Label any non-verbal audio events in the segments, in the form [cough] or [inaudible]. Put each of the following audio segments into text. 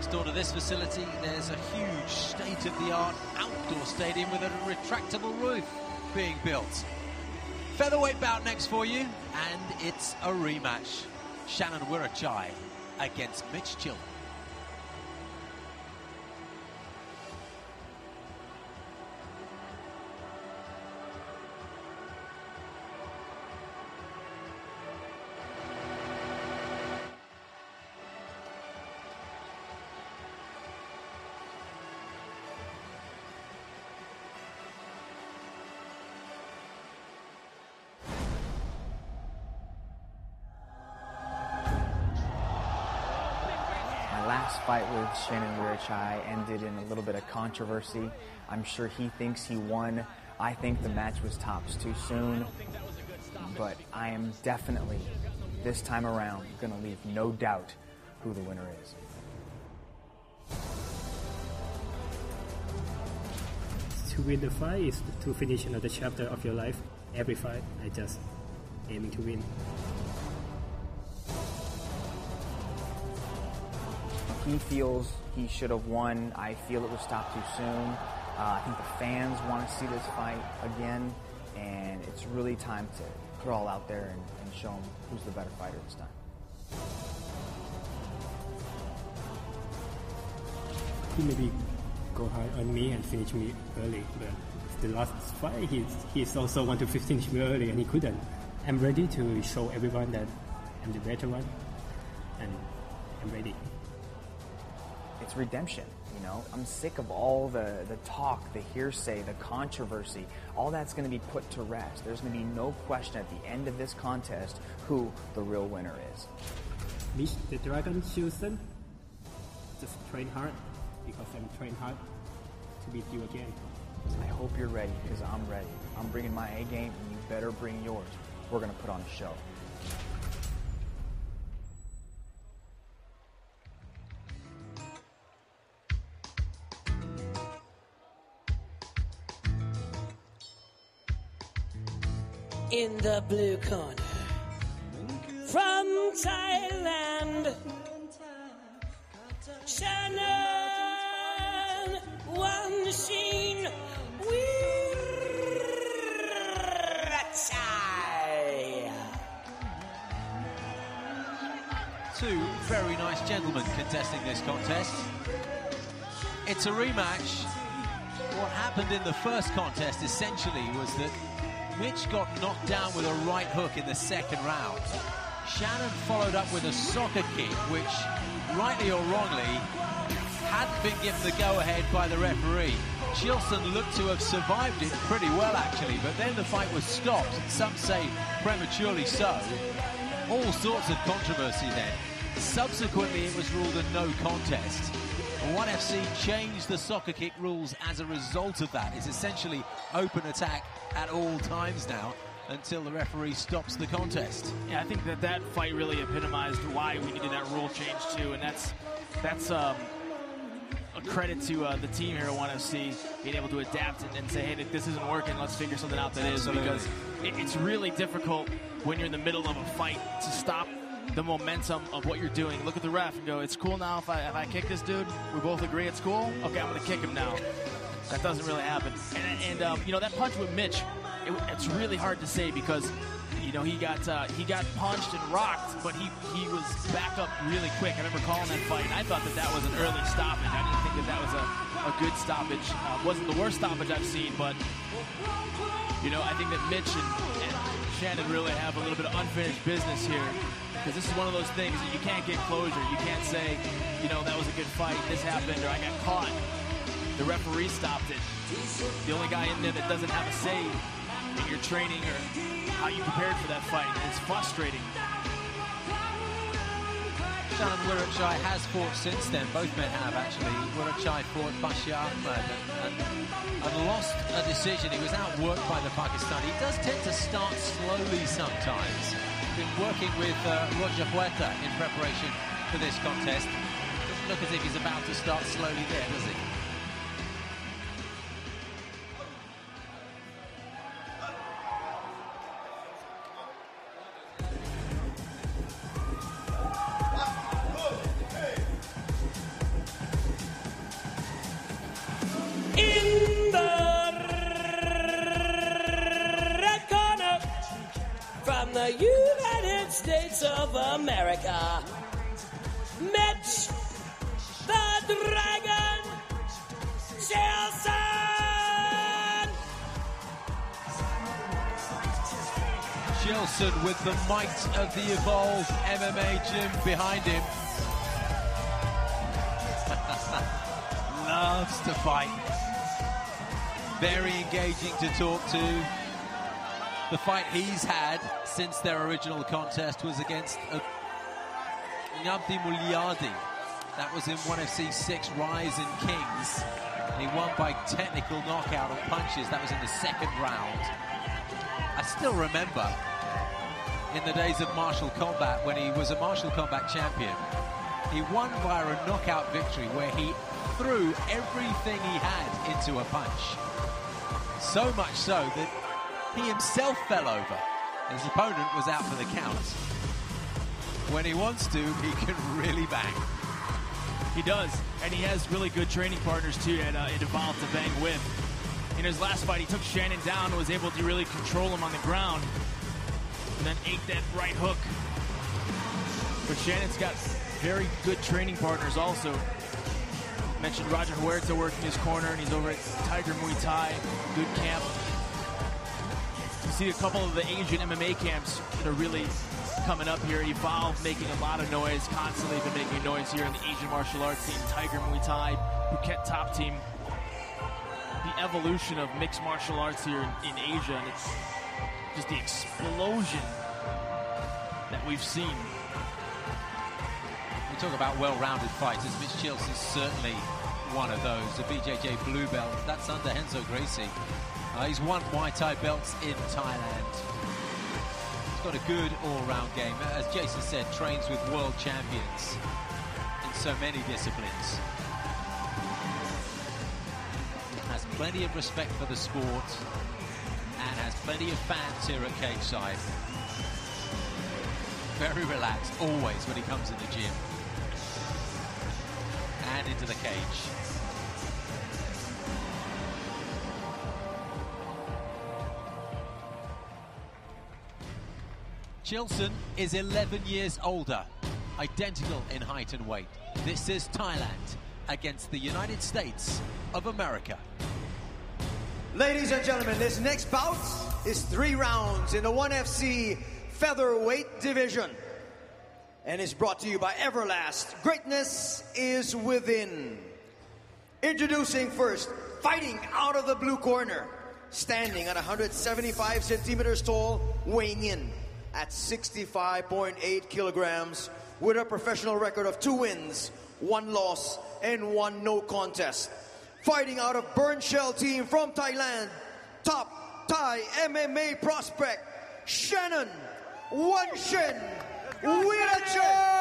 Next door to this facility, there's a huge state-of-the-art outdoor stadium with a retractable roof being built. Featherweight bout next for you, and it's a rematch. Shannon Wiratchai against Mitch Chilson. Fight with Shannon Wiratchai ended in a little bit of controversy. I'm sure he thinks he won. I think the match was tops too soon. But I am definitely, this time around, going to leave no doubt who the winner is. To win the fight is to finish another chapter of your life. Every fight, I just aiming to win. He feels he should have won. I feel it was stopped too soon. Uh, I think the fans want to see this fight again, and it's really time to crawl out there and, and show them who's the better fighter this time. He maybe go hard on me and finish me early, but the last fight, he's, he's also want to finish me early and he couldn't. I'm ready to show everyone that I'm the better one, and I'm ready. It's redemption, you know. I'm sick of all the, the talk, the hearsay, the controversy. All that's going to be put to rest. There's going to be no question at the end of this contest who the real winner is. Mitch the Dragon Chilson, just train hard because I'm train hard to beat you again. I hope you're ready because I'm ready. I'm bringing my A game, and you better bring yours. We're going to put on a show. In the blue corner. From Thailand, Shannon One Machine Wiratchai. Two very nice gentlemen contesting this contest. It's a rematch. What happened in the first contest essentially was that Mitch got knocked down with a right hook in the second round. Shannon followed up with a soccer kick, which, rightly or wrongly, hadn't been given the go-ahead by the referee. Chilson looked to have survived it pretty well, actually, but then the fight was stopped, some say prematurely so. All sorts of controversy then. Subsequently, it was ruled a no contest. One FC changed the soccer kick rules as a result of that. It's essentially open attack at all times now until the referee stops the contest. Yeah, I think that that fight really epitomized why we needed that rule change too, and that's that's um, a credit to uh, the team here at ONE FC being able to adapt and, and say, hey, this isn't working. Let's figure something out that is Absolutely. because it, it's really difficult when you're in the middle of a fight to stop the momentum of what you're doing. Look at the ref and go, it's cool now if I if I kick this dude. We both agree it's cool. Okay, I'm gonna kick him now. That doesn't really happen. And, and um, you know that punch with Mitch, it, it's really hard to say because you know he got uh, he got punched and rocked, but he he was back up really quick. I remember calling that fight, and I thought that that was an early stoppage. I didn't think that that was a, a good stoppage. Uh, wasn't the worst stoppage I've seen, but you know I think that Mitch and, and Shannon really have a little bit of unfinished business here. Because this is one of those things that you can't get closure. You can't say, you know, that was a good fight, this happened, or I got caught. The referee stopped it. The only guy in there that doesn't have a say in your training or how you prepared for that fight. It's frustrating. Shannon Wiratchai has fought since then. Both men have actually. Wiratchai fought Bashir Ahmad and, and, and lost a decision. He was outworked by the Pakistani. He does tend to start slowly sometimes. Been working with uh, Roger Huerta in preparation for this contest. Doesn't look as if he's about to start slowly there, does he? States of America, Mitch the Dragon Chilson! Chilson with the might of the Evolve MMA gym behind him. [laughs] Loves to fight. Very engaging to talk to. The fight he's had since their original contest was against Ngabdi Muliadi. That was in 1FC 6 Rise of Kings. And he won by technical knockout on punches. That was in the second round. I still remember in the days of martial combat when he was a martial combat champion. He won via a knockout victory where he threw everything he had into a punch. So much so that he himself fell over. His opponent was out for the count. When he wants to, he can [laughs] really bang. He does, and he has really good training partners too at, uh, at Evolve to bang with. In his last fight, he took Shannon down, and was able to really control him on the ground, and then ate that right hook. But Shannon's got very good training partners also. Mentioned Roger Huerta working his corner, and he's over at Tiger Muay Thai, good camp. See a couple of the Asian MMA camps that are really coming up here. Evolve making a lot of noise, constantly been making noise here in the Asian martial arts team, Tiger Muay Thai, Phuket Top Team. The evolution of mixed martial arts here in, in Asia, and it's just the explosion that we've seen. We talk about well-rounded fighters. Mitch is certainly one of those. The BJJ blue belt. That's under Renzo Gracie. Uh, he's won Muay Thai belts in Thailand. He's got a good all-round game. As Jason said, trains with world champions in so many disciplines. Has plenty of respect for the sport and has plenty of fans here at Cage Side. Very relaxed, always, when he comes in the gym. And into the cage. Chilson is 11 years older, identical in height and weight. This is Thailand against the United States of America. Ladies and gentlemen, this next bout is three rounds in the 1FC featherweight division and is brought to you by Everlast. Greatness is within. Introducing first, fighting out of the blue corner, standing at 175 centimeters tall, weighing in at 65.8 kilograms, with a professional record of two wins, one loss, and one no contest. Fighting out of Burn Shell team from Thailand, top Thai MMA prospect, Shannon OneShin Winnachai!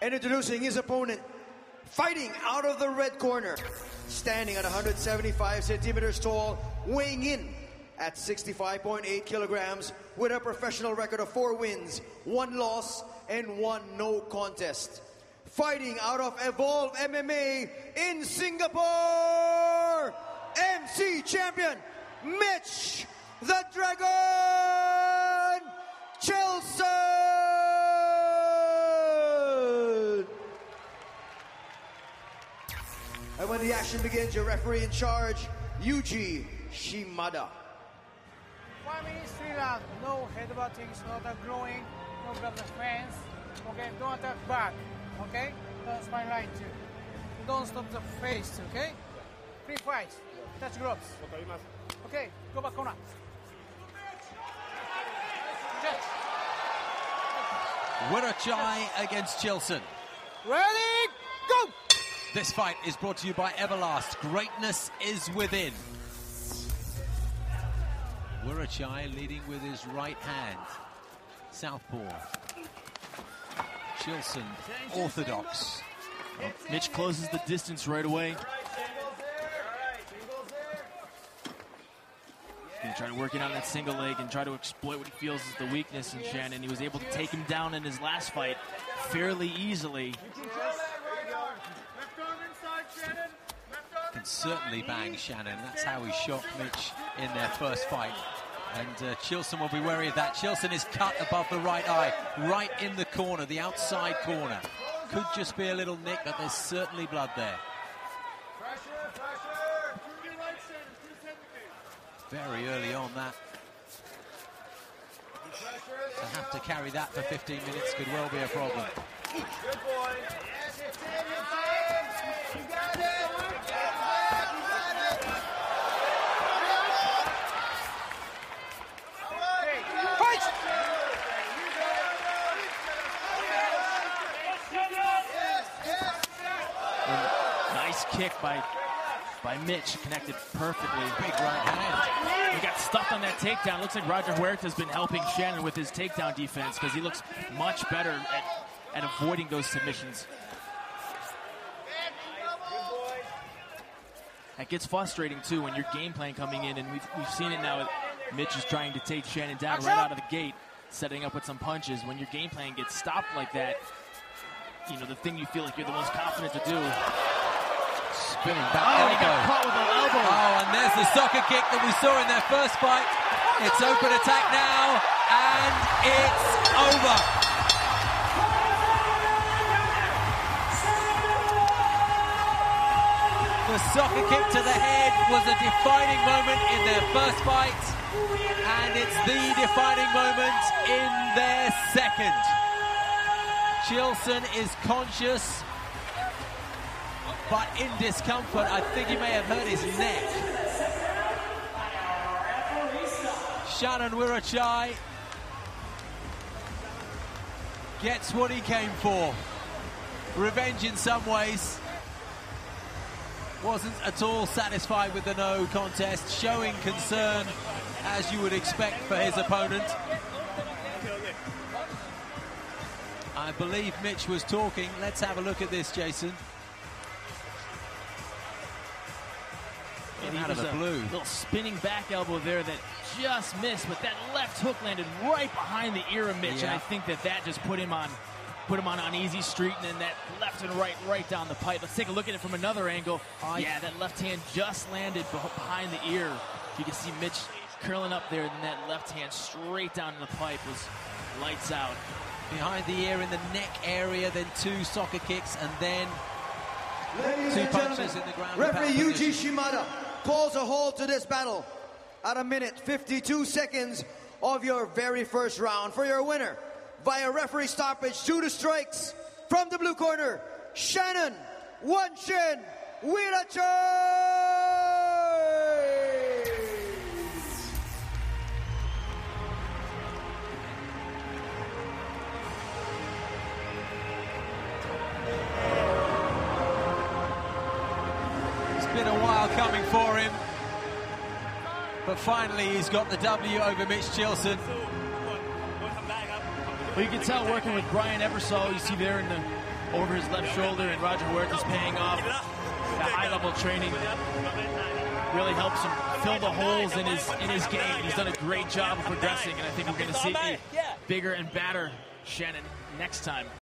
And introducing his opponent, fighting out of the red corner, standing at 175 centimeters tall, weighing in at 65.8 kilograms, with a professional record of four wins, one loss, and one no contest. Fighting out of Evolve MMA in Singapore, MC champion Mitch the Dragon Chilson. And when the action begins, your referee in charge, Yuji Shimada. One minute, three rounds. No headbutting, no attack growing, no grab the fence. Okay, don't attack back. Okay, that's my right too. Don't stop the face. Okay, free fight. Touch gloves. Okay, go back corner. Judge. Winnachai against Chilson. Ready, go! This fight is brought to you by Everlast. Greatness is within. Wiratchai leading with his right hand. Southpaw. Chilson, orthodox. Oh, Mitch closes the distance right away. Gonna try to work it on that single leg and try to exploit what he feels is the weakness in Shannon. He was able to take him down in his last fight fairly easily. Certainly bang Shannon. That's how he shot Mitch in their first fight. And uh, Chilson will be wary of that. Chilson is cut above the right eye, right in the corner, the outside corner. Could just be a little nick, but there's certainly blood there. Very early on that. To have to carry that for 15 minutes could well be a problem. Nice kick by by Mitch, connected perfectly. Big right hand. He got stuck on that takedown. Looks like Roger Huerta's been helping Shannon with his takedown defense because he looks much better at, at avoiding those submissions. That gets frustrating too when your game plan coming in, and we've, we've seen it now. Mitch is trying to take Shannon down right out of the gate, setting up with some punches. When your game plan gets stopped like that, you know, the thing you feel like you're the most confident to do. Spinning back Oh, he got elbow. caught with an elbow. Oh, and there's the soccer kick that we saw in their first fight. It's open attack now, and it's over. The soccer kick to the head was a defining moment in their first fight, and it's the defining moment in their second. Chilson is conscious, but in discomfort. I think he may have hurt his neck. Shannon Wiratchai gets what he came for. Revenge in some ways. Wasn't at all satisfied with the no contest, showing concern as you would expect for his opponent. I believe Mitch was talking. Let's have a look at this, Jason. He out of the a blue. Little spinning back elbow there that just missed, but that left hook landed right behind the ear of Mitch, and I think that that just put him on, put him on uneasy street, and then that left and right, right down the pipe. Let's take a look at it from another angle. yeah, that left hand just landed behind the ear. You can see Mitch curling up there, and then that left hand straight down in the pipe was lights out. Behind the ear in the neck area, then two soccer kicks, and then Ladies Two punches in the ground referee and Yuji. Shimada calls a halt to this battle at a minute 52 seconds of your very first round. For your winner via referee stoppage to strikes from the blue corner, Shannon One Shin been a while coming for him. But finally, he's got the W over Mitch Chilson. Well, you can tell working with Brian Ebersole, you see there in the over his left shoulder, and Roger Huerta's paying off. That high-level training really helps him fill the holes in his in his game. He's done a great job of progressing, and I think we're going to see bigger and badder Shannon next time.